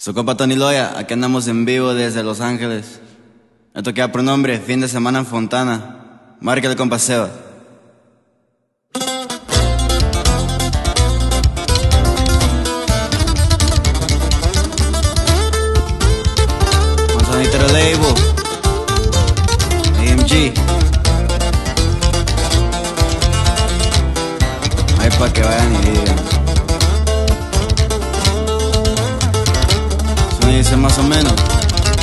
Su compa Tony Loya, aquí andamos en vivo desde Los Ángeles. Esto queda por nombre, fin de semana en Fontana. Márquele compa Seba. Manzanitero Label. AMG. Ahí pa' que vayan y digan. Más o menos.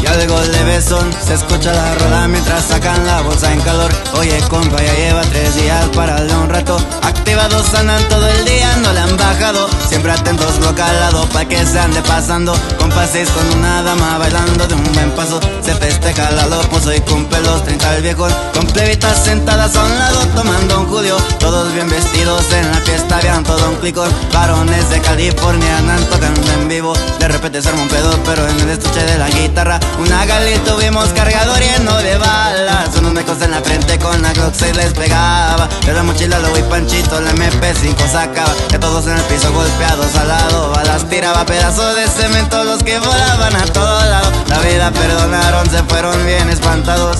Ya de gol de besón, se escucha la rola mientras sacan la bolsa en calor. Oye, compa, ya lleva tres días para darle un rato. Activados andan todo el día, no le han bajado. Siempre atentos, bloca al lado pa' que se ande pasando. Compa seis con una dama bailando de un buen paso. Se festeja la loposo y cumple los 30 el viejo. Con plebitas sentadas a un lado tomando un judío. Todos bien vestidos en la fiesta, vean todo un clicor. Varones de California andan tocando en vivo. De repente se arma un pedo, pero en el estuche de la guitarra. Una gali tuvimos cargador lleno de balas. Unos mecos en la frente con la Glock se les pegaba. De la mochila lo vi panchito, la MP5 sacaba. Que todos en el piso golpeados al lado. Balas tiraba pedazos de cemento, los que volaban a todo lado. La vida perdonaron, se fueron bien espantados.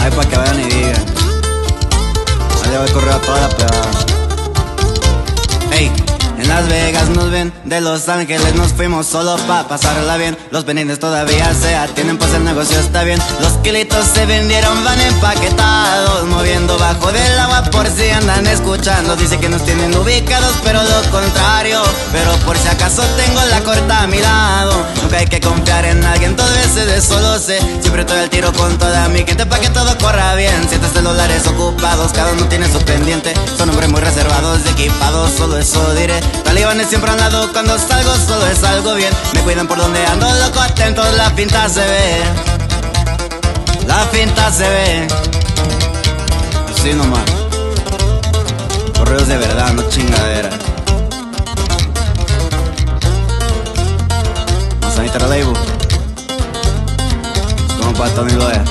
Ay, pa' que vayan y digan. Ahí voy a correr a toda la. Ey. En Las Vegas nos ven, de Los Ángeles nos fuimos solo pa' pasarla bien. Los pendientes todavía se atienden, pues el negocio está bien. Los kilitos se vendieron, van empaquetados, moviendo bajo del agua por si andan escuchando. Dice que nos tienen ubicados, pero lo contrario. Pero por si acaso tengo la corta a mi lado. Nunca hay que confiar en alguien, todo ese de eso lo sé. Siempre estoy al tiro con toda mi gente pa' que todo corra bien. Siete celulares ocupados, cada uno tiene su pendiente. Son hombres muy reservados y equipados, solo eso diré. Talibanes siempre han lado cuando salgo, solo es algo bien. Me cuidan por donde ando, loco, atentos, la pinta se ve. La pinta se ve. Así nomás. Correos de verdad, no chingadera. Manzanita Label. Como para Tony Loya.